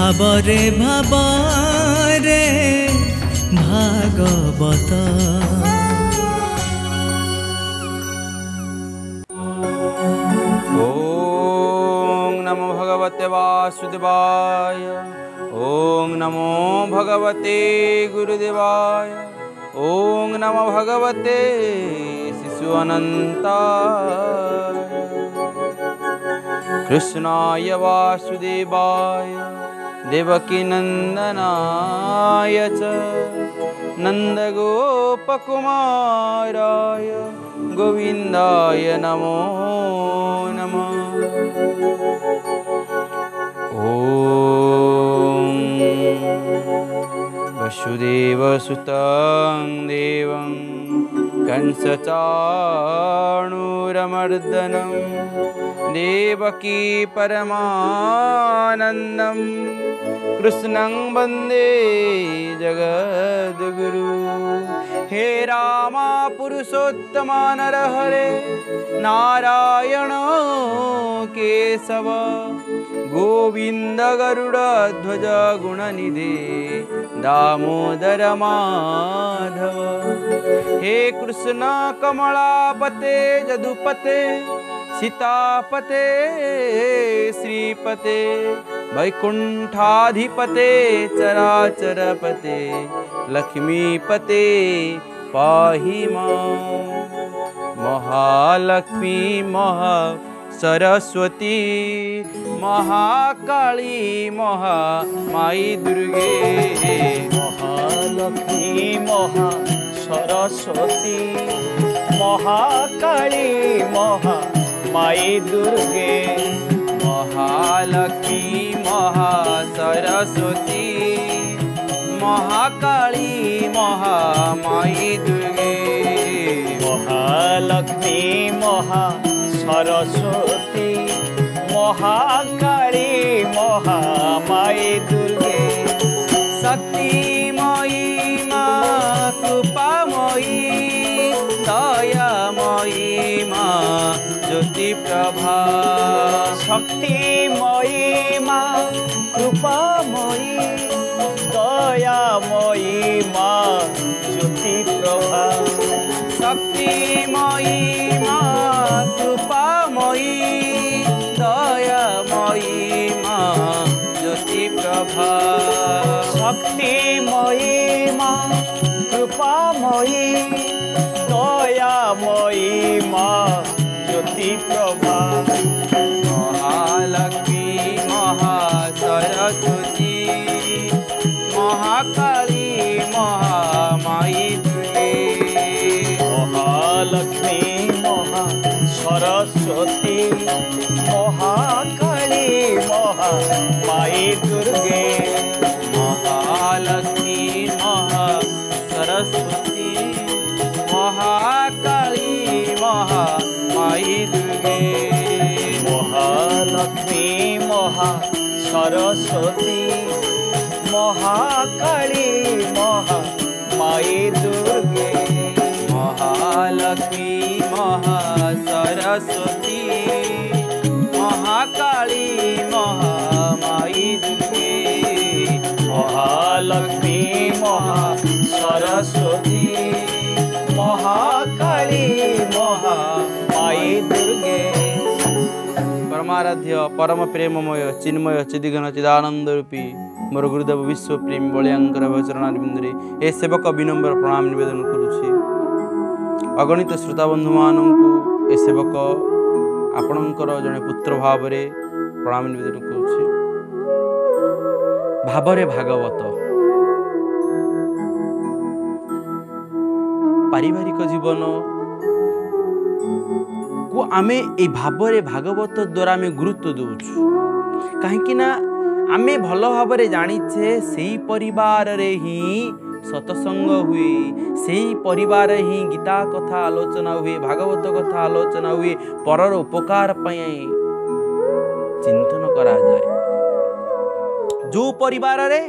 ভাবরে भगवता ॐ नमो भगवते वासुदेवाय ॐ नमो भगवते गुरुदेवाय ॐ नमो भगवते शिशु अनन्ता कृष्णाय वासुदेवाय देवकीनन्दनाय च नन्दगोपकुमाराय गोविन्दाय नमो नमः। ॐ वसुदेवसुतं देवं कंसचाणूरमर्दनं देवकी परमानन्दं कृष्णं वन्दे जगद्गुरु। हे रामा पुरुषोत्तमा नरहरे नारायण केशव गोविन्द गरुडध्वज गुणनिधे दामोदर माधव हे कृष्ण कमलापते जदुपते सीतापते श्रीपते वैकुण्ठाधिपते चराचरपते लक्ष्मीपते पाहि मां महालक्ष्मी महा सरस्वती महाकाली महा माई दुर्गे। महालक्ष्मी महा सरस्वती महाकाली महा माई दुर्गे। महालक्ष्मी महा सरस्वती महाकाली महा माई दुर्गे। महालक्ष्मी महा সরস্বতী মহাকালী মহামায়ী দুর্গে। শক্তিময়ী মা, কৃপাময়ী, দয়াময়ী মা, জ্যোতিপ্রভা। শক্তিময়ী মা, কৃপাময়ী, দয়াময়ী মা, জ্যোতিপ্রভা। শক্তিময়ী মহাকালী মহা মায়ে মহালক্ষ্মী মহা সরস্বতী মহাকালী মহা মায়ে মহালক্ষ্মী মহা সরস্বতী মহাকালী মাই দুর্গে মহালক্ষ্মী, মহা সরস্বতী, মহাকালী, মহা মাই দুর্গে। পরমারাধ্য পরম প্রেমময় চিন্ময়, চিদিঘন চিদানন্দ রূপী মোর গুরুদেব বিশ্বপ্রেমী বলিয়াঙ্কর চরণারবিন্দুরে এ সেবক বিনম্র প্রণাম নিবেদন করুছি। অগণিত শ্রোতাবন্ধু মানুষ এ সেবক ଆପଣଙ୍କର ଜଣେ ପୁତ୍ର ଭାବରେ ପ୍ରଣାମ ନିବେଦନ କରୁଛି ଭାବରେ ଭାଗବତ ପାରିବାରିକ ଜୀବନ କୁ ଆମେ ଏଇ ଭାବରେ ଭାଗବତ ଦ୍ୱାରା ଆମେ ଗୁରୁତ୍ୱ ଦେଉଛୁ କାହିଁକି ନା ଆମେ ଭଲ ଭାବରେ ଜାଣିଛେ ସେଇ ପରିବାରରେ ହିଁ ସତସଙ୍ଗ ହୁଏ। ସେଇ ପରିବାର ହିଁ ଗୀତା କଥା ଆଲୋଚନା ହୁଏ ଭାଗବତ କଥା ଆଲୋଚନା ହୁଏ ପରର ଉପକାର ପାଇଁ ଚିନ୍ତନ କରାଯାଏ। जो परिवार रे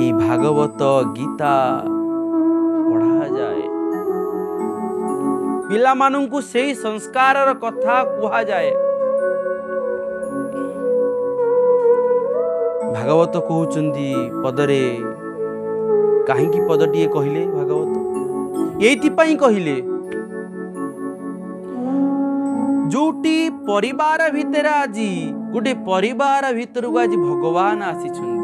ये भागवत गीता पढ़ा जाए पिला मानू से संस्कार कथा कह जाए भागवत कहते पदरे कहीं पदटे कहले भागवत ये कहले जोटी परिवार भितर आज ଗୋଟେ ପରିବାର ଭିତରକୁ ଆଜି ଭଗବାନ ଆସିଛନ୍ତି।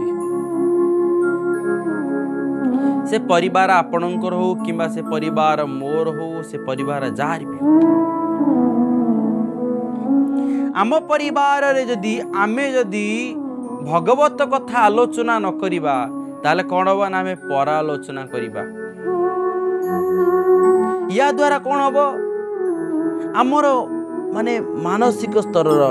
ସେ ପରିବାର ଆପଣଙ୍କର ହଉ କିମ୍ବା ସେ ପରିବାର ମୋର ହଉ ସେ ପରିବାର ଯାହାର ବି ଆମ ପରିବାରରେ ଯଦି ଆମେ ଯଦି ଭଗବତ କଥା ଆଲୋଚନା ନ କରିବା ତାହେଲେ କ'ଣ ହବ ନା ଆମେ ପରାଲୋଚନା କରିବା? ୟା ଦ୍ୱାରା କ'ଣ ହବ? ଆମର ମାନେ ମାନସିକ ସ୍ତରର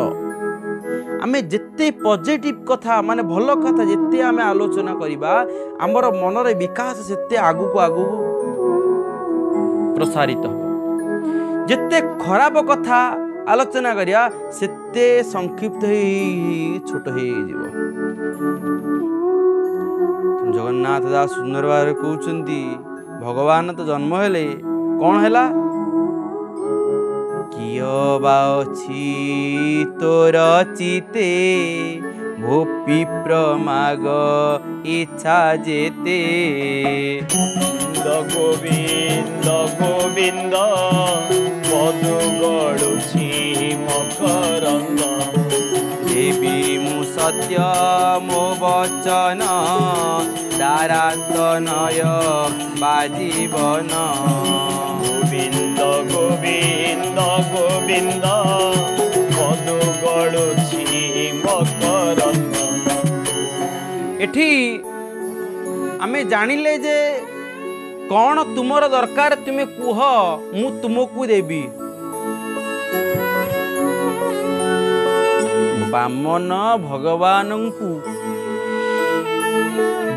ଆମେ ଯେତେ ପଜିଟିଭ କଥା ମାନେ ଭଲ କଥା ଯେତେ ଆମେ ଆଲୋଚନା କରିବା ଆମର ମନରେ ବିକାଶ ସେତେ ଆଗକୁ ଆଗକୁ ପ୍ରସାରିତ ହେବ। ଯେତେ ଖରାପ କଥା ଆଲୋଚନା କରିବା ସେତେ ସଂକ୍ଷିପ୍ତ ହେଇ ଛୋଟ ହେଇଯିବ। ଜଗନ୍ନାଥ ଦାସ ସୁନ୍ଦର ଭାବରେ କହୁଛନ୍ତି ଭଗବାନ ତ ଜନ୍ମ ହେଲେ କ'ଣ ହେଲା? କିୟ ବା ଅଛି ତୋର ଚିତେ ଭୋପି ପ୍ରମାଗ ଇଚ୍ଛା ଯେତେ ଗୋବିନ୍ଦ ଗୋବିନ୍ଦ ପଦୁ ଗଡ଼ୁଛି ମକରନ୍ଦ ଦେବୀ ମୁଁ ସତ୍ୟ ମୋ ବଚନ ଦାରାତନୟ ବାଜୀବନ ଗୋବିନ୍ଦ ଗୋବିନ୍ଦ ଗୋବିନ୍ଦ ପଦୁ ଗଡ଼ୁଛି ମକରନ୍ଦ ଏଠି ଆମେ ଜାଣିଲେ ଯେ କ'ଣ ତୁମର ଦରକାର ତୁମେ କୁହ ମୁଁ ତୁମକୁ ଦେବି ବାମନ ଭଗବାନଙ୍କୁ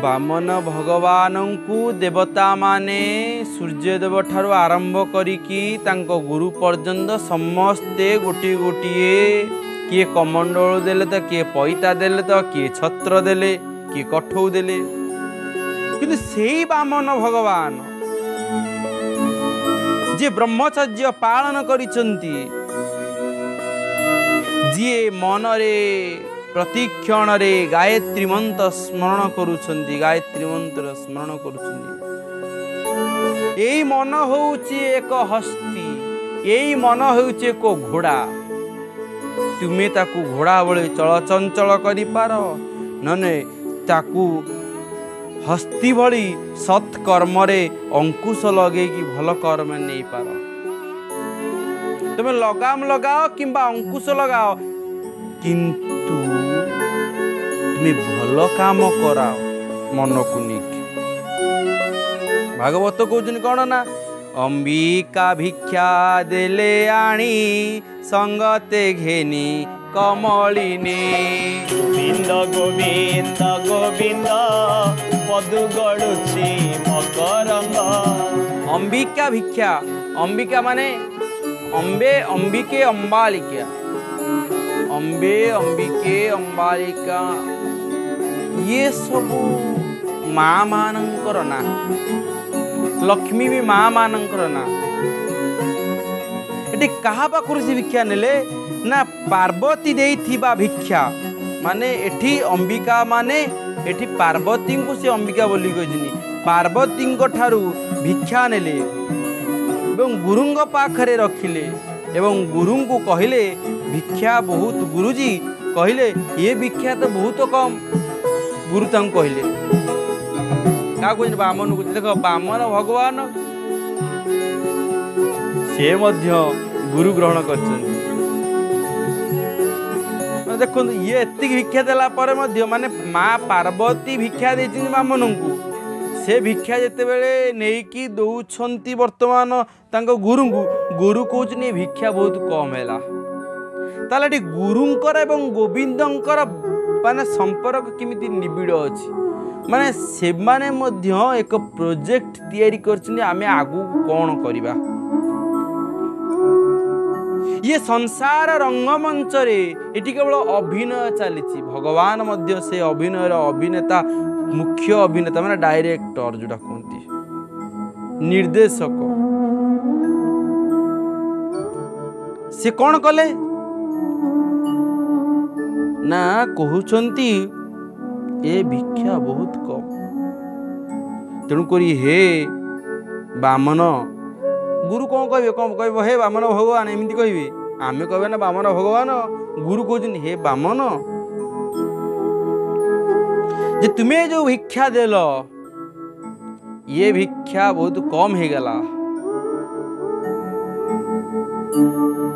ବାମନ ଭଗବାନଙ୍କୁ ଦେବତାମାନେ ସୂର୍ଯ୍ୟଦେବ ଠାରୁ ଆରମ୍ଭ କରିକି ତାଙ୍କ ଗୁରୁ ପର୍ଯ୍ୟନ୍ତ ସମସ୍ତେ ଗୋଟିଏ ଗୋଟିଏ କିଏ କମଣ୍ଡଳ ଦେଲେ ତ କିଏ ପଇତା ଦେଲେ ତ କିଏ ଛତ୍ର ଦେଲେ କିଏ କଠଉ ଦେଲେ। କିନ୍ତୁ ସେଇ ବାମନ ଭଗବାନ ଯିଏ ବ୍ରହ୍ମଚର୍ଯ୍ୟ ପାଳନ କରିଛନ୍ତି ଯିଏ ମନରେ ପ୍ରତିକ୍ଷଣରେ ଗାୟତ୍ରୀ ମନ୍ତ୍ର ସ୍ମରଣ କରୁଛନ୍ତି ଗାୟତ୍ରୀ ମନ୍ତ୍ର ସ୍ମରଣ କରୁଛନ୍ତି ଏଇ ମନ ହେଉଛି ଏକ ହସ୍ତି ଏଇ ମନ ହେଉଛି ଏକ ଘୋଡ଼ା ତୁମେ ତାକୁ ଘୋଡ଼ା ଭଳି ଚଳଚଞ୍ଚଳ କରିପାର ନହେଲେ ତାକୁ ହସ୍ତି ଭଳି ସତ୍ କର୍ମରେ ଅଙ୍କୁଶ ଲଗେଇକି ଭଲ କର୍ମ ନେଇପାର ତମେ ଲଗାମ ଲଗାଅ କିମ୍ବା ଅଙ୍କୁଶ ଲଗାଅ କିନ୍ତୁ ତୁମେ ଭଲ କାମ କରାଅ ମନକୁ ନେଇକି। ଭାଗବତ କହୁଛନ୍ତି କ'ଣ ନା ଅମ୍ବିକା ଭିକ୍ଷା ଦେଲେ ଆଣି ସଙ୍ଗତେ ଘେନି କମଳିନୀ। ଗୋବିନ୍ଦ ଗୋବିନ୍ଦ ଗୋବିନ୍ଦ ପଦୁ ଗଡ଼ୁଛି ମକରନ୍ଦ। ଅମ୍ବିକା ଭିକ୍ଷା ଅମ୍ବିକା ମାନେ ଅମ୍ବେ ଅମ୍ବିକେ ଅମ୍ବାଳିକା। ଅମ୍ବେ ଅମ୍ବିକେ ଅମ୍ବାଳିକା ଇଏ ସବୁ ମା ମାନଙ୍କର ନାଁ ଲକ୍ଷ୍ମୀ ବି ମା ମାନଙ୍କର ନାଁ ଏଠି କାହା ପାଖରୁ ସେ ଭିକ୍ଷା ନେଲେ? ନା ପାର୍ବତୀ ଦେଇଥିବା ଭିକ୍ଷା। ମାନେ ଏଠି ଅମ୍ବିକା ମାନେ ଏଠି ପାର୍ବତୀଙ୍କୁ ସେ ଅମ୍ବିକା ବୋଲି କହିଛନ୍ତି ପାର୍ବତୀଙ୍କ ଠାରୁ ଭିକ୍ଷା ନେଲେ ଏବଂ ଗୁରୁଙ୍କ ପାଖରେ ରଖିଲେ ଏବଂ ଗୁରୁଙ୍କୁ କହିଲେ ଭିକ୍ଷା ବହୁତ ଗୁରୁଜୀ କହିଲେ ଏ ଭିକ୍ଷା ତ ବହୁତ କମ୍ ଗୁରୁ ତାଙ୍କୁ କହିଲେ କାହାକୁ କହୁଛନ୍ତି ବାମନକୁ ଦେଖ ବାମନ ଭଗବାନ ସେ ମଧ୍ୟ ଗୁରୁ ଗ୍ରହଣ କରିଛନ୍ତି ମାନେ ଦେଖନ୍ତୁ ଇଏ ଏତିକି ଭିକ୍ଷା ଦେଲା ପରେ ମଧ୍ୟ ମାନେ ମା ପାର୍ବତୀ ଭିକ୍ଷା ଦେଇଛନ୍ତି ବାମନଙ୍କୁ ସେ ଭିକ୍ଷା ଯେତେବେଳେ ନେଇକି ଦଉଛନ୍ତି ବର୍ତ୍ତମାନ ତାଙ୍କ ଗୁରୁଙ୍କୁ ଗୁରୁ କହୁଛନ୍ତି ଏ ଭିକ୍ଷା ବହୁତ କମ୍ ହେଲା ତାହେଲେ ଏଠି ଗୁରୁଙ୍କର ଏବଂ ଗୋବିନ୍ଦଙ୍କର ମାନେ ସମ୍ପର୍କ କେମିତି ନିବିଡ଼ ଅଛି? ମାନେ ସେମାନେ ମଧ୍ୟ ଏକ ପ୍ରୋଜେକ୍ଟ ତିଆରି କରିଛନ୍ତି ଆମେ ଆଗକୁ କ'ଣ କରିବା? ଇଏ ସଂସାର ରଙ୍ଗମଞ୍ଚରେ ଏଠି କେବଳ ଅଭିନୟ ଚାଲିଛି। ଭଗବାନ ମଧ୍ୟ ସେ ଅଭିନୟର ଅଭିନେତା ମୁଖ୍ୟ ଅଭିନେତା ମାନେ ଡାଇରେକ୍ଟର ଯୋଉଟା କୁହନ୍ତି। ନିର୍ଦ୍ଦେଶକ। ସେ କ'ଣ କଲେ? ନା କହୁଛନ୍ତି ଏ ଭିକ୍ଷା ବହୁତ କମ୍ ତେଣୁକରି ହେ ବାମନ ଗୁରୁ କ'ଣ କହିବେ କ'ଣ କହିବ ହେ ବାମନ ଭଗବାନ ଏମିତି କହିବେ ଆମେ କହିବେ ନା ବାମନ ଭଗବାନ ଗୁରୁ କହୁଛନ୍ତି ହେ ବାମନ ଯେ ତୁମେ ଯେଉଁ ଭିକ୍ଷା ଦେଲ ଇଏ ଭିକ୍ଷା ବହୁତ କମ୍ ହେଇଗଲା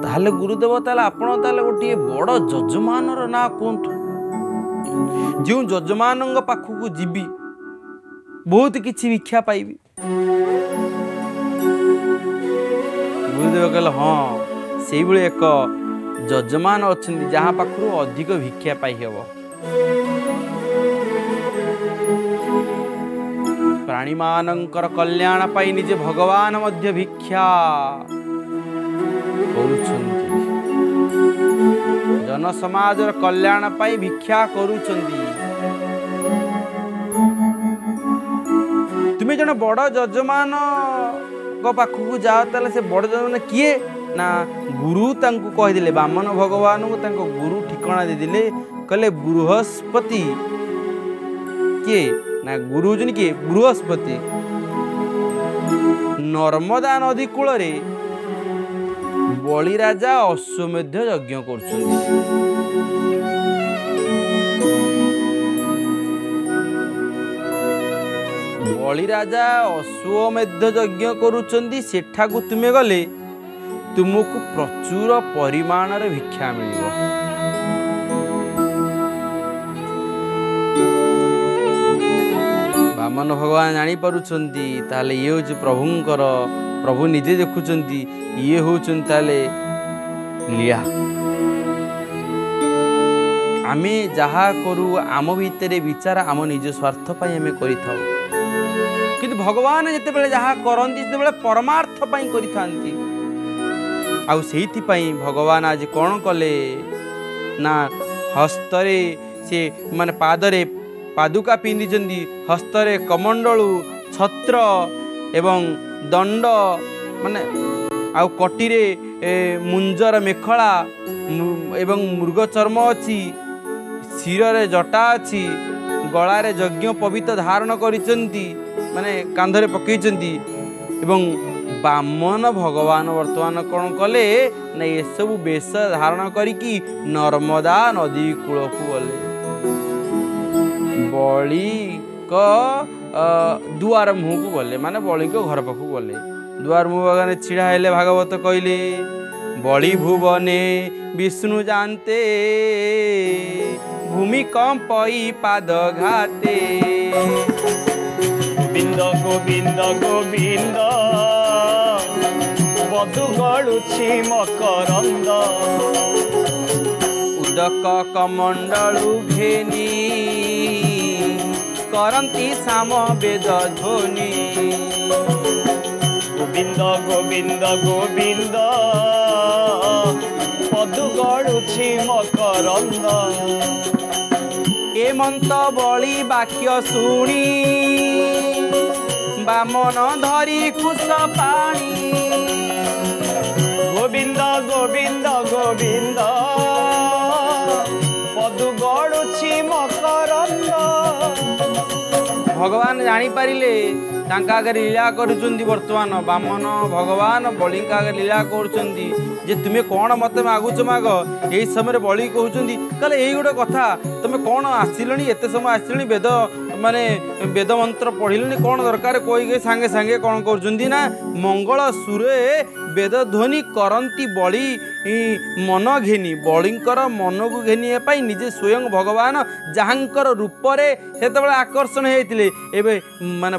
ତାହେଲେ ଗୁରୁଦେବ ତାହେଲେ ଆପଣ ତାହେଲେ ଗୋଟିଏ ବଡ଼ ଯଜମାନର ନାଁ କୁହନ୍ତୁ ଯେଉଁ ଯଜମାନଙ୍କ ପାଖକୁ ଯିବି ବହୁତ କିଛି ଭିକ୍ଷା ପାଇବି ଗୁରୁଦେବ କହିଲେ ହଁ ସେଇଭଳି ଏକ ଯଜମାନ ଅଛନ୍ତି ଯାହା ପାଖରୁ ଅଧିକ ଭିକ୍ଷା ପାଇହେବ। ପ୍ରାଣୀମାନଙ୍କର କଲ୍ୟାଣ ପାଇଁ ନିଜେ ଭଗବାନ ମଧ୍ୟ ଭିକ୍ଷା। କରୁଛନ୍ତି। ଜନସମାଜର କଲ୍ୟାଣ ପାଇଁ ଭିକ୍ଷା କରୁଛନ୍ତି। ତୁମେ ଜଣେ ବଡ଼ ଯଜମାନଙ୍କ ପାଖକୁ ଯାଅ ତାହେଲେ ସେ ବଡ଼ ଯଜମାନ କିଏ? ନା ଗୁରୁ ତାଙ୍କୁ କହିଦେଲେ ବାମନ ଭଗବାନଙ୍କୁ ତାଙ୍କ ଗୁରୁ ଠିକଣା ଦେଇଦେଲେ କହିଲେ ବୃହସ୍ପତି। କିଏ? ନା ଗୁରୁ ହଉଛନ୍ତି କିଏ? ବୃହସ୍ପତି। ନର୍ମଦା ନଦୀ କୂଳରେ ବଳିରାଜା ଅଶ୍ୱମେଧ ଯଜ୍ଞ କରୁଛନ୍ତି ବଳିରାଜା ଅଶ୍ୱମେଧ ଯଜ୍ଞ କରୁଛନ୍ତି ସେଠାକୁ ତୁମେ ଗଲେ ତୁମକୁ ପ୍ରଚୁର ପରିମାଣରେ ଭିକ୍ଷା ମିଳିବ। ବାମନ ଭଗବାନ ଜାଣିପାରୁଛନ୍ତି ତାହେଲେ ଇଏ ହେଉଛି ପ୍ରଭୁଙ୍କର ପ୍ରଭୁ ନିଜେ ଦେଖୁଛନ୍ତି ଇଏ ହେଉଛନ୍ତି ତାହେଲେ ଲୀଳା ଆମେ ଯାହା କରୁ ଆମ ଭିତରେ ବିଚାର ଆମ ନିଜ ସ୍ୱାର୍ଥ ପାଇଁ ଆମେ କରିଥାଉ କିନ୍ତୁ ଭଗବାନ ଯେତେବେଳେ ଯାହା କରନ୍ତି ସେତେବେଳେ ପରମାର୍ଥ ପାଇଁ କରିଥାନ୍ତି ଆଉ ସେଇଥିପାଇଁ ଭଗବାନ ଆଜି କ'ଣ କଲେ ନା ହସ୍ତରେ ସେ ମାନେ ପାଦରେ ପାଦୁକା ପିନ୍ଧିଛନ୍ତି ହସ୍ତରେ କମଣ୍ଡଳୁ ଛତ୍ର ଏବଂ ଦଣ୍ଡ ମାନେ ଆଉ କଟିରେ ମୁଞ୍ଜର ମେଖଳା ଏବଂ ମୃଗ ଚର୍ମ ଅଛି ଶିରରେ ଜଟା ଅଛି ଗଳାରେ ଯଜ୍ଞ ପବିତ୍ର ଧାରଣ କରିଛନ୍ତି ମାନେ କାନ୍ଧରେ ପକେଇଛନ୍ତି ଏବଂ ବାମନ ଭଗବାନ ବର୍ତ୍ତମାନ କ'ଣ କଲେ ନା ଏସବୁ ବେଶ ଧାରଣ କରିକି ନର୍ମଦା ନଦୀ କୂଳକୁ ଗଲେ। ବଳିଙ୍କ ଅ, ଦୁଆର ମୁହଁକୁ ଗଲେ ମାନେ ବଳିଙ୍କ ଘର ପାଖକୁ ଗଲେ ଦୁଆର ମୁହଁ ବାଗାନେ ଛିଡ଼ା ହେଲେ ଭାଗବତ କହିଲେ ବଳି ଭୁବନେ ବିଷ୍ଣୁ ଜାନ୍ତେ ଭୂମିକମ୍ପଇ ପାଦ ଘାତେ। ଗୋବିନ୍ଦ ଗୋବିନ୍ଦ ଗୋବିନ୍ଦ ବଧୁ ଗଳୁଛି ମକରନ୍ଦ। ଉଦକ କମଣ୍ଡଳୁ ଘେନି କରନ୍ତି ସାମ ବେଦ ଧ୍ୱନି। ଗୋବିନ୍ଦ ଗୋବିନ୍ଦ ଗୋବିନ୍ଦ ବଧୁ ଗଳୁଛି ମକରନ୍ଦ ଏମନ୍ତ ବଳି ବାକ୍ୟ ଶୁଣି ବାମନ ଧରି କୁଶ ପାଣି। ଗୋବିନ୍ଦ ଗୋବିନ୍ଦ ଗୋବିନ୍ଦ ভগবান জাঁপারে ତାଙ୍କ ଆଗରେ ଲୀଳା କରୁଛନ୍ତି ବର୍ତ୍ତମାନ। ବାମନ ଭଗବାନ ବଳିଙ୍କ ଆଗରେ ଲୀଳା କରୁଛନ୍ତି ଯେ ତୁମେ କ'ଣ ମୋତେ ମାଗୁଛ ମାଗ? ଏଇ ସମୟରେ ବଳି କହୁଛନ୍ତି ତାହେଲେ ଏଇ ଗୋଟେ କଥା ତୁମେ କ'ଣ ଆସିଲଣି? ଏତେ ସମୟ ଆସିଲଣି? ବେଦ ମାନେ ବେଦ ମନ୍ତ୍ର ପଢ଼ିଲଣି? କ'ଣ ଦରକାର? କହିକି ସାଙ୍ଗେ ସାଙ୍ଗେ କ'ଣ କରୁଛନ୍ତି ନା? ମଙ୍ଗଳ ସୁରେ ବେଦ ଧ୍ୱନି କରନ୍ତି ବଳି ଇ, ମନ ଘେନି। ବଳିଙ୍କର ମନକୁ ଘେନିବା ପାଇଁ ନିଜେ ସ୍ୱୟଂ ଭଗବାନ ଯାହାଙ୍କର ରୂପରେ ସେତେବେଳେ ଆକର୍ଷଣ ହେଇଥିଲେ। ଏବେ ମାନେ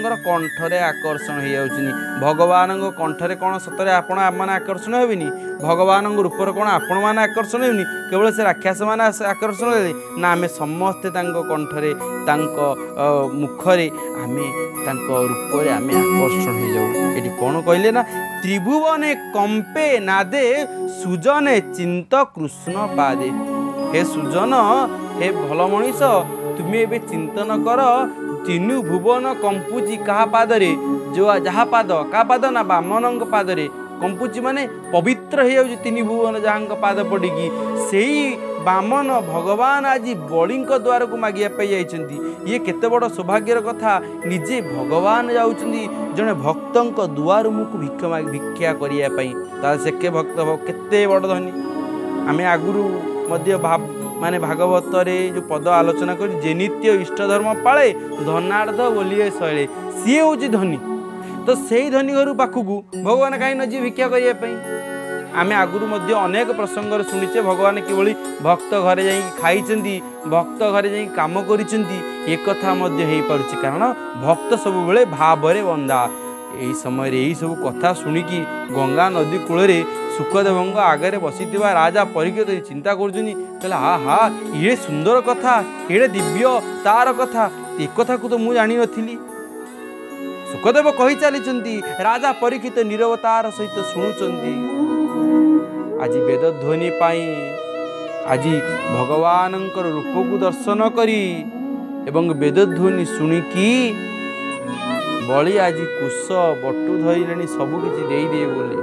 ଭଗବାନଙ୍କର କଣ୍ଠରେ ଆକର୍ଷଣ ହେଇଯାଉଛନ୍ତି ଭଗବାନଙ୍କ କଣ୍ଠରେ କ'ଣ ସତରେ ଆପଣ ଆମମାନେ ଆକର୍ଷଣ ହେବେନି? ଭଗବାନଙ୍କ ରୂପରେ କ'ଣ ଆପଣମାନେ ଆକର୍ଷଣ ହେବେନି? କେବଳ ସେ ରାକ୍ଷସମାନେ ଆସ- ଆକର୍ଷଣ ହେବେ ନା ଆମେ ସମସ୍ତେ ତାଙ୍କ କଣ୍ଠରେ ତାଙ୍କ ଅ, ମୁଖରେ ଆମେ ତାଙ୍କ ରୂପରେ ଆମେ ଆକର୍ଷଣ ହେଇଯାଉ। ଏଠି କ'ଣ କହିଲେ ନା ତ୍ରିଭୁବନେ କମ୍ପେ ନାଦେ ସୁଜନେ ଚିନ୍ତ କୃଷ୍ଣ ପାଦେ। ହେ ସୁଜନ ହେ ଭଲ ମଣିଷ ତୁମେ ଏବେ ଚିନ୍ତନ କର ତିନି ଭୁବନ କମ୍ପୁଛି କାହା ପାଦରେ ଯୋଉ ଯାହା ପାଦ କାହା ପାଦ ନା ବାମନଙ୍କ ପାଦରେ କମ୍ପୁଛି ମାନେ ପବିତ୍ର ହେଇଯାଉଛି ତିନି ଭୁବନ ଯାହାଙ୍କ ପାଦ ପଡ଼ିକି ସେଇ ବାମନ ଭଗବାନ ଆଜି ବଳିଙ୍କ ଦ୍ୱାରକୁ ମାଗିବା ପାଇଁ ଯାଇଛନ୍ତି ଇଏ କେତେ ବଡ଼ ସୌଭାଗ୍ୟର କଥା ନିଜେ ଭଗବାନ ଯାଉଛନ୍ତି ଜଣେ ଭକ୍ତଙ୍କ ଦୁଆର ମୁଖକୁ ଭିକ୍ଷ ମାଗି ଭିକ୍ଷା କରିବା ପାଇଁ ତାହେଲେ ସେ କେ ଭକ୍ତ ଭ- କେତେ ବଡ଼ ଧନୀ ଆମେ ଆଗରୁ ମଧ୍ୟ ଭାବ माने भागवत जो पद आलोचना कर जे इष्टधर्म पाए धनार्ध बोलिए शैले। सी हूँ धनी तो से धनी घर पाखक भगवान कहीं नजी भिक्षा करने आम आगुरी अनेक प्रसंग शुणीचे भगवान किभली भक्त घरे जा खाई भक्त घरे जा कम कर कारण भक्त सब बंदा ଏହି ସମୟରେ ଏହିସବୁ କଥା ଶୁଣିକି ଗଙ୍ଗା ନଦୀ କୂଳରେ ସୁଖଦେବଙ୍କ ଆଗରେ ବସିଥିବା ରାଜା ପରୀକ୍ଷିତ ଚିନ୍ତା କରୁଛନ୍ତି। କହିଲେ ହା ହା ଇଏ ସୁନ୍ଦର କଥା ଏଡ଼େ ଦିବ୍ୟ ତାର କଥା ଏ କଥାକୁ ତ ମୁଁ ଜାଣିନଥିଲି। ସୁଖଦେବ କହି ଚାଲିଛନ୍ତି ରାଜା ପରୀକ୍ଷିତ ନିରବତାର ସହିତ ଶୁଣୁଛନ୍ତି। ଆଜି ବେଦଧ୍ୱନି ପାଇଁ ଆଜି ଭଗବାନଙ୍କର ରୂପକୁ ଦର୍ଶନ କରି ଏବଂ ବେଦଧ୍ୱନି ଶୁଣିକି ବଳି ଆଜି କୁଶ ବଟୁ ଧରିଲେଣି ସବୁ କିଛି ଦେଇଦିଏ ବୋଲି।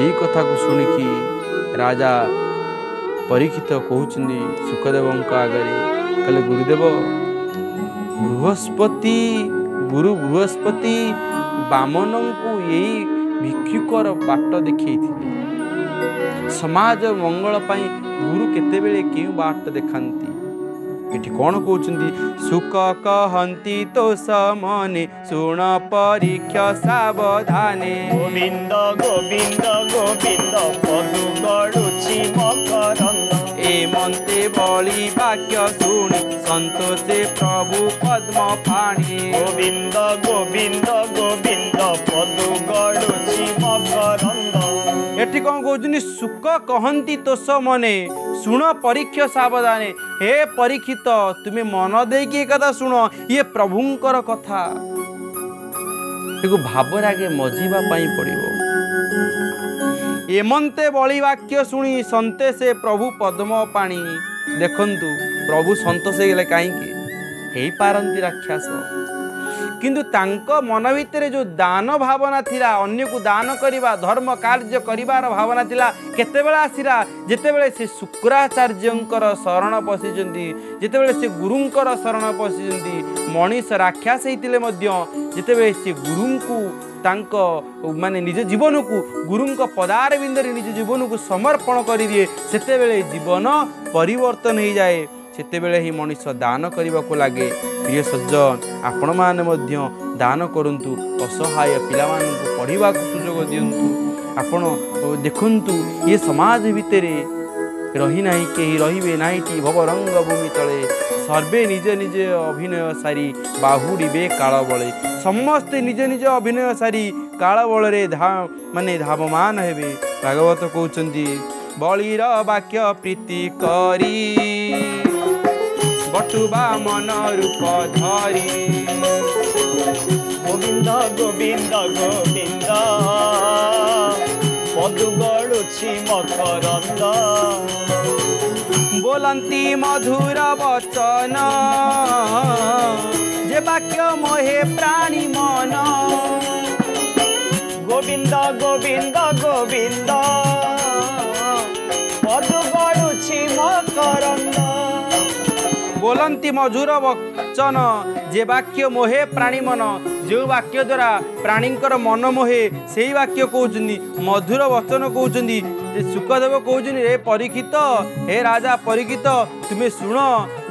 ଏହି କଥାକୁ ଶୁଣିକି ରାଜା ପରୀକ୍ଷିତ କହୁଛନ୍ତି ସୁଖଦେବଙ୍କ ଆଗରେ କହିଲେ ଗୁରୁଦେବ ବୃହସ୍ପତି ଗୁରୁ ବୃହସ୍ପତି ବାମନଙ୍କୁ ଏଇ ଭିକ୍ଷୁକର ବାଟ ଦେଖେଇଥିଲେ। ସମାଜ ମଙ୍ଗଳ ପାଇଁ ଗୁରୁ କେତେବେଳେ କେଉଁ ବାଟ ଦେଖାନ୍ତି? ଏଠି କ'ଣ କହୁଛନ୍ତି ସୁଖ କହନ୍ତି ତୋ ସମନେ ଶୁଣ ପରୀକ୍ଷା ସାବଧାନେ ଗୋବିନ୍ଦ ଗୋବିନ୍ଦ ଗୋବିନ୍ଦ ପଦୁ ଗଡ଼ୁଛି ମକରନ୍ଦ ଏ ମନ୍ତେ ବଳି ବାକ୍ୟ ଶୁଣି ସନ୍ତୋଷେ ପ୍ରଭୁ ପଦ୍ମ ପାଣି। ଗୋବିନ୍ଦ ଗୋବିନ୍ଦ ଗୋବିନ୍ଦ ପଦୁ ଗଡ଼ୁଛି ମକରନ୍ଦ ଏଠି କ'ଣ କହୁଛନ୍ତି? ସୁକ କହନ୍ତି ତୋଷ ମନେ ଶୁଣ ପରୀକ୍ଷା ସାବଧାନେ। ହେ ପରୀକ୍ଷିତ ତୁମେ ମନ ଦେଇକି ଏ କଥା ଶୁଣ ଇଏ ପ୍ରଭୁଙ୍କର କଥା। ଏକୁ ଭାବରେ ଆଗେ ମଜିବା ପାଇଁ ପଡ଼ିବ। ଏମନ୍ତେ ବଳି ବାକ୍ୟ ଶୁଣି ସନ୍ତେ ସେ ପ୍ରଭୁ ପଦ୍ମ ପାଣି। ଦେଖନ୍ତୁ ପ୍ରଭୁ ସନ୍ତୋଷ ହେଇଗଲେ କାହିଁକି? ହେଇପାରନ୍ତି ରାକ୍ଷସ। କିନ୍ତୁ ତାଙ୍କ ମନ ଭିତରେ ଯେଉଁ ଦାନ ଭାବନା ଥିଲା ଅନ୍ୟକୁ ଦାନ କରିବା ଧର୍ମ କାର୍ଯ୍ୟ କରିବାର ଭାବନା ଥିଲା କେତେବେଳେ ଆସିଲା? ଯେତେବେଳେ ସେ ଶୁକ୍ରାଚାର୍ଯ୍ୟଙ୍କର ଶରଣ ପଶିଛନ୍ତି ଯେତେବେଳେ ସେ ଗୁରୁଙ୍କର ଶରଣ ପଶିଛନ୍ତି ମଣିଷ ରାକ୍ଷସ ହେଇଥିଲେ ମଧ୍ୟ ଯେତେବେଳେ ସେ ଗୁରୁଙ୍କୁ ତାଙ୍କ ମାନେ ନିଜ ଜୀବନକୁ ଗୁରୁଙ୍କ ପଦାର ବିନ୍ଦରେ ନିଜ ଜୀବନକୁ ସମର୍ପଣ କରିଦିଏ ସେତେବେଳେ ଜୀବନ ପରିବର୍ତ୍ତନ ହେଇଯାଏ। ସେତେବେଳେ ହିଁ ମଣିଷ ଦାନ କରିବାକୁ ଲାଗେ। ପ୍ରିୟ ସଜ୍ଜନ ଆପଣମାନେ ମଧ୍ୟ ଦାନ କରନ୍ତୁ ଅସହାୟ ପିଲାମାନଙ୍କୁ ପଢ଼ିବାକୁ ସୁଯୋଗ ଦିଅନ୍ତୁ। ଆପଣ ଦେଖନ୍ତୁ ଏ ସମାଜ ଭିତରେ ରହିନାହିଁ କେହି ରହିବେ ନାହିଁଟି ଭବରଙ୍ଗ ଭୂମି ତଳେ। ସର୍ବେ ନିଜ ନିଜ ଅଭିନୟ ସାରି ବାହୁଡ଼ିବେ କାଳ ବଳେ ସମସ୍ତେ ନିଜ ନିଜ ଅଭିନୟ ସାରି କାଳ ବଳରେ ଧା ମାନେ ଧାବମାନ ହେବେ। ଭାଗବତ କହୁଛନ୍ତି ବଳିର ବାକ୍ୟ ପ୍ରୀତି କରି ବଟୁବା ମନ ରୂପ ଧରି। ଗୋବିନ୍ଦ ଗୋବିନ୍ଦ ଗୋବିନ୍ଦ ପଦୁ ଗଡ଼ୁଛି ମକରନ୍ଦ ବୋଲନ୍ତି ମଧୁର ବଚନ ଯେ ବାକ୍ୟ ମୋହେ ପ୍ରାଣୀ ମନ ଗୋବିନ୍ଦ ଗୋବିନ୍ଦ ଗୋବିନ୍ଦ ବୋଲନ୍ତି ମଧୁର ବଚନ। ଯେ ବାକ୍ୟ ମୋହେ ପ୍ରାଣୀ ମନ ଯେଉଁ ବାକ୍ୟ ଦ୍ୱାରା ପ୍ରାଣୀଙ୍କର ମନ ମୋହେ ସେଇ ବାକ୍ୟ କହୁଛନ୍ତି ମଧୁର ବଚନ କହୁଛନ୍ତି ଯେ ସୁଖଦେବ କହୁଛନ୍ତି ହେ ପରୀକ୍ଷିତ ହେ ରାଜା ପରୀକ୍ଷିତ ତୁମେ ଶୁଣ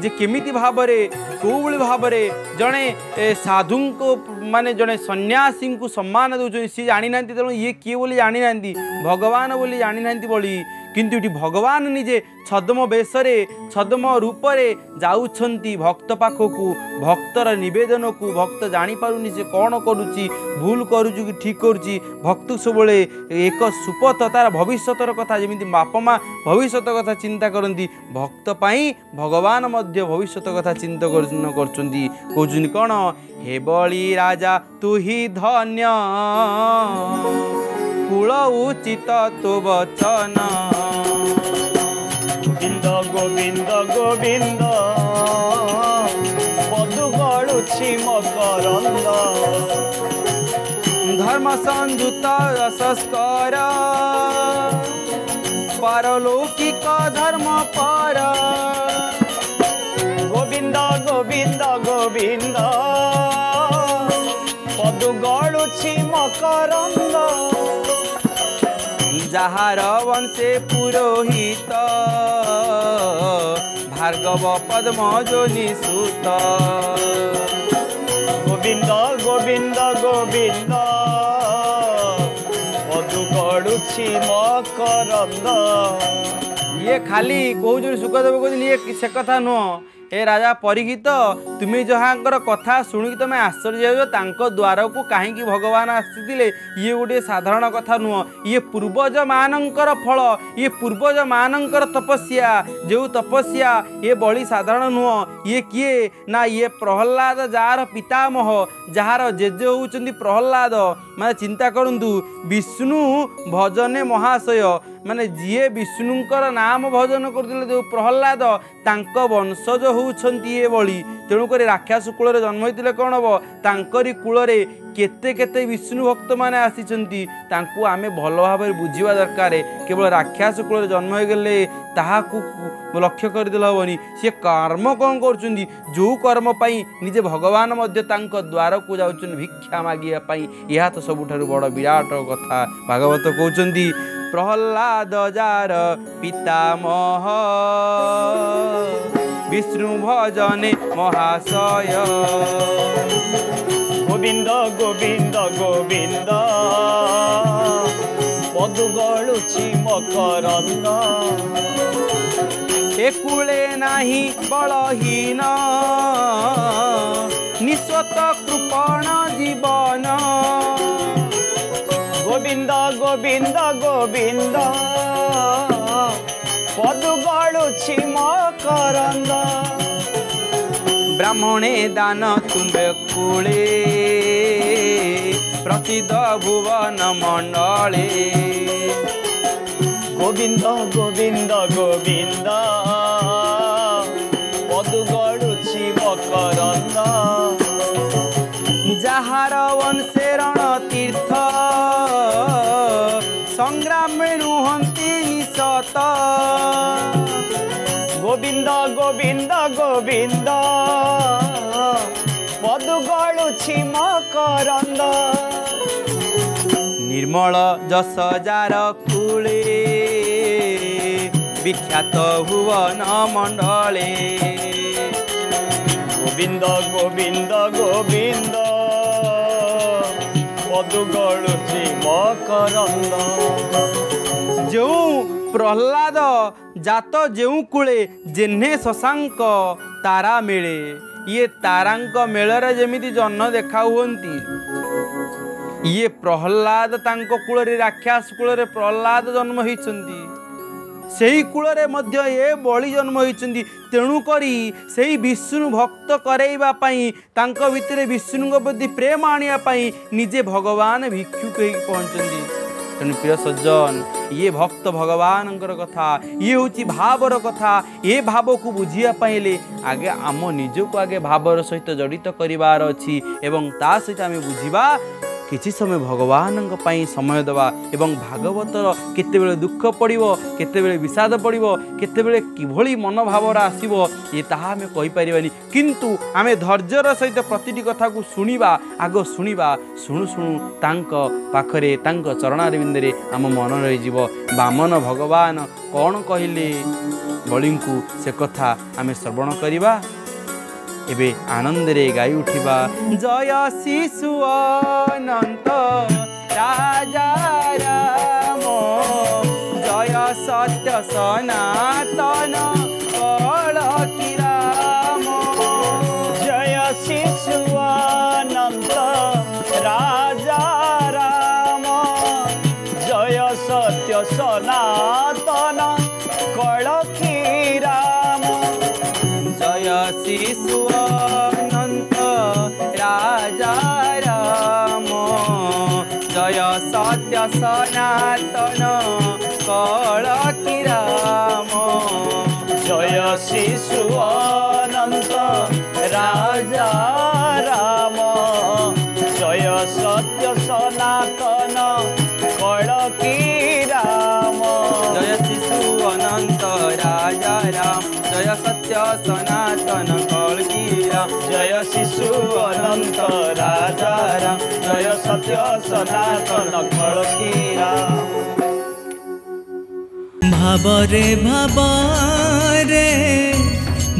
ଯେ କେମିତି ଭାବରେ କେଉଁଭଳି ଭାବରେ ଜଣେ ସାଧୁଙ୍କୁ ମାନେ ଜଣେ ସନ୍ନ୍ୟାସୀଙ୍କୁ ସମ୍ମାନ ଦେଉଛନ୍ତି ସିଏ ଜାଣିନାହାନ୍ତି ତେଣୁ ଇଏ କିଏ ବୋଲି ଜାଣିନାହାନ୍ତି ଭଗବାନ ବୋଲି ଜାଣିନାହାନ୍ତି ବୋଲି କିନ୍ତୁ ଏଠି ଭଗବାନ ନିଜେ ଛଦ୍ମ ବେଶରେ ଛଦ୍ମ ରୂପରେ ଯାଉଛନ୍ତି ଭକ୍ତ ପାଖକୁ ଭକ୍ତର ନିବେଦନକୁ ଭକ୍ତ ଜାଣିପାରୁନି ସେ କ'ଣ କରୁଛି ଭୁଲ କରୁଛି କି ଠିକ୍ କରୁଛି ଭକ୍ତ ସବୁବେଳେ ଏକ ସୁପଥ ତାର ଭବିଷ୍ୟତର କଥା ଯେମିତି ବାପା ମା ଭବିଷ୍ୟତ କଥା ଚିନ୍ତା କରନ୍ତି ଭକ୍ତ ପାଇଁ ଭଗବାନ ମଧ୍ୟ ଭବିଷ୍ୟତ କଥା ଚିନ୍ତା କରୁ- କରୁଛନ୍ତି କହୁଛନ୍ତି କ'ଣ? ହେ ବଳି ରାଜା ତୁ ହି ଧନ୍ୟ। କୂଳ ଉଚିତ ତୋ ବଚନ। ଗୋବିନ୍ଦ ଗୋବିନ୍ଦ ଗୋବିନ୍ଦ ପଦୁ ଗଡ଼ୁଛି ମକରନ୍ଦ ଧର୍ମ ସଂଯୁତ ରସସ୍କର ପାରଲୌକିକ ଧର୍ମ ପର। ଗୋବିନ୍ଦ ଗୋବିନ୍ଦ ଗୋବିନ୍ଦ ପଦୁ ଗଳୁଛି ମକରନ୍ଦ ଯାହାର ବଂଶେ ପୁରୋହିତ ଭାର୍ଗବ ପଦ୍ମ ଯୋନି ସୁତ ଗୋବିନ୍ଦ ଗୋବିନ୍ଦ ଗୋବିନ୍ଦ ପଦୁ ଗଳୁଛି ମକରନ୍ଦ ଇଏ ଖାଲି କହୁଛନ୍ତି ସୁଖଦେବ କହୁଛନ୍ତି ଇଏ ସେ କଥା ନୁହଁ ଏ ରାଜା ପରୀକ୍ଷିତ ତୁମେ ଯାହାଙ୍କର କଥା ଶୁଣିକି ତମେ ଆଶ୍ଚର୍ଯ୍ୟ ହେଉଛ ତାଙ୍କ ଦ୍ୱାରକୁ କାହିଁକି ଭଗବାନ ଆସିଥିଲେ? ଇଏ ଗୋଟିଏ ସାଧାରଣ କଥା ନୁହଁ। ଇଏ ପୂର୍ବଜମାନଙ୍କର ଫଳ ଇଏ ପୂର୍ବଜମାନଙ୍କର ତପସ୍ୟା। ଯେଉଁ ତପସ୍ୟା ଇଏ ବଳି ସାଧାରଣ ନୁହଁ। ଇଏ କିଏ? ନା ଇଏ ପ୍ରହ୍ଲାଦ ଯାହାର ପିତାମହ ଯାହାର ଜେଜେ ହେଉଛନ୍ତି ପ୍ରହ୍ଲାଦ। ମାନେ ଚିନ୍ତା କରନ୍ତୁ ବିଷ୍ଣୁ ଭଜନେ ମହାଶୟ। ମାନେ ଯିଏ ବିଷ୍ଣୁଙ୍କର ନାମ ଭଜନ କରୁଥିଲେ ଯେଉଁ ପ୍ରହ୍ଲାଦ ତାଙ୍କ ବଂଶଜ ହେଉଛନ୍ତି ଏ ବଳି ତେଣୁକରି ରାକ୍ଷସ କୂଳରେ ଜନ୍ମ ହୋଇଥିଲେ କ'ଣ ହେବ? ତାଙ୍କରି କୂଳରେ କେତେ କେତେ ବିଷ୍ଣୁ ଭକ୍ତମାନେ ଆସିଛନ୍ତି ତାଙ୍କୁ ଆମେ ଭଲ ଭାବରେ ବୁଝିବା ଦରକାର। କେବଳ ରାକ୍ଷସ କୂଳରେ ଜନ୍ମ ହୋଇଗଲେ ତାହାକୁ ଲକ୍ଷ୍ୟ କରିଦେଲେ ହେବନି। ସିଏ କର୍ମ କ'ଣ କରୁଛନ୍ତି? ଯେଉଁ କର୍ମ ପାଇଁ ନିଜେ ଭଗବାନ ମଧ୍ୟ ତାଙ୍କ ଦ୍ୱାରକୁ ଯାଉଛନ୍ତି ଭିକ୍ଷା ମାଗିବା ପାଇଁ ଏହା ତ ସବୁଠାରୁ ବଡ଼ ବିରାଟ କଥା ଭାଗବତ କହୁଛନ୍ତି। ପ୍ରହ୍ଲାଦ ଯାର ପିତାମହ। বিষ্ণু ভজনে মহাশয় গোবিন্দ গোবিন্দ গোবিন্দ পদুগড়ুছি মকরন্দ একুলে নাহি বলহীন নিঃস্বত কৃপণ জীবন গোবিন্দ গোবিন্দ গোবিন্দ ଗୋବିନ୍ଦ ପଦୁ ଗଳୁଛି ମକରନ୍ଦ। ବ୍ରାହ୍ମଣେ ଦାନ ତୁମେ କୁଳେ ପ୍ରସିଦ୍ଧ ଭୁବନ ମଣ୍ଡଳେ। ଗୋବିନ୍ଦ ଗୋବିନ୍ଦ ଗୋବିନ୍ଦ ପଦୁ ଗଳୁଛି ମକରନ୍ଦ। ଯାହାର ବଂଶେ ରଣ ତୀର୍ଥ ସଂଗ୍ରାମେ ରୁହନ୍ତି ନିଶତ। ଗୋବିନ୍ଦ ଗୋବିନ୍ଦ ଗୋବିନ୍ଦ ପଦୁ ଗଳୁଛି ମକରନ୍ଦ ନିର୍ମଳ ଯଶ ଯାର କୂଳେ ବିଖ୍ୟାତ ଭୁବନ ମଣ୍ଡଳେ ଗୋବିନ୍ଦ ଗୋବିନ୍ଦ ଗୋବିନ୍ଦ ପଦୁ ଗଳୁଛି ମକରନ୍ଦ ଯେଉଁ ପ୍ରହ୍ଲାଦ ଜାତ ଯେଉଁ କୂଳେ ଜେହ୍ନେ ଶଶାଙ୍କ ତାରା ମିଳେ ଇଏ ତାରାଙ୍କ ମେଳରେ ଯେମିତି ଜହ୍ନ ଦେଖା ହୁଅନ୍ତି। ଇଏ ପ୍ରହ୍ଲାଦ ତାଙ୍କ କୂଳରେ ରାକ୍ଷାସ କୂଳରେ ପ୍ରହ୍ଲାଦ ଜନ୍ମ ହେଇଛନ୍ତି। ସେହି କୂଳରେ ମଧ୍ୟ ଏ ବଳି ଜନ୍ମ ହୋଇଛନ୍ତି। ତେଣୁକରି ସେହି ବିଷ୍ଣୁ ଭକ୍ତ କରେଇବା ପାଇଁ ତାଙ୍କ ଭିତରେ ବିଷ୍ଣୁଙ୍କ ପ୍ରତି ପ୍ରେମ ଆଣିବା ପାଇଁ ନିଜେ ଭଗବାନ ଭିକ୍ଷୁକ ହେଇକି ପହଞ୍ଚନ୍ତି। ତେଣୁ ପ୍ରିୟ ସଜ୍ଜନ ଇଏ ଭକ୍ତ ଭଗବାନଙ୍କର କଥା ଇଏ ହେଉଛି ଭାବର କଥା ଏ ଭାବକୁ ବୁଝିବା ପାଇଁ ହେଲେ ଆଗେ ଆମ ନିଜକୁ ଆଗେ ଭାବର ସହିତ ଜଡ଼ିତ କରିବାର ଅଛି ଏବଂ ତା ସହିତ ଆମେ ବୁଝିବା କିଛି ସମୟ ଭଗବାନଙ୍କ ପାଇଁ ସମୟ ଦେବା ଏବଂ ଭାଗବତର କେତେବେଳେ ଦୁଃଖ ପଡ଼ିବ କେତେବେଳେ ବିଷାଦ ପଡ଼ିବ କେତେବେଳେ କିଭଳି ମନୋଭାବର ଆସିବ ଏ ତାହା ଆମେ କହିପାରିବାନି। କିନ୍ତୁ ଆମେ ଧୈର୍ଯ୍ୟର ସହିତ ପ୍ରତିଟି କଥାକୁ ଶୁଣିବା ଆଗ ଶୁଣିବା ଶୁଣୁ ଶୁଣୁ ତାଙ୍କ ପାଖରେ ତାଙ୍କ ଚରଣାରବିନ୍ଦରେ ଆମ ମନ ରହିଯିବ। ବାମନ ଭଗବାନ କ'ଣ କହିଲେ? ବଳିଙ୍କୁ ସେ କଥା ଆମେ ଶ୍ରବଣ କରିବା? ଏବେ ଆନନ୍ଦରେ ଗାଇ ଉଠିବା ଜୟ ଶିଶୁ ଅନନ୍ତ ରାଜା ରାମ ଜୟ ସତ୍ୟ ସନାତନ କଳକି ରାମ ଜୟ ଶିଶୁ ଅନନ୍ତ ରାଜା ରାମ ଜୟ ସତ୍ୟ ସନାତନ সনাতন কলকি রাম জয় শিশু अनन्त राजा राम जय सत्य सनातन खडकिरा ଭାବ ରେ ଭାବରେ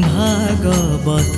ଭାଗବତ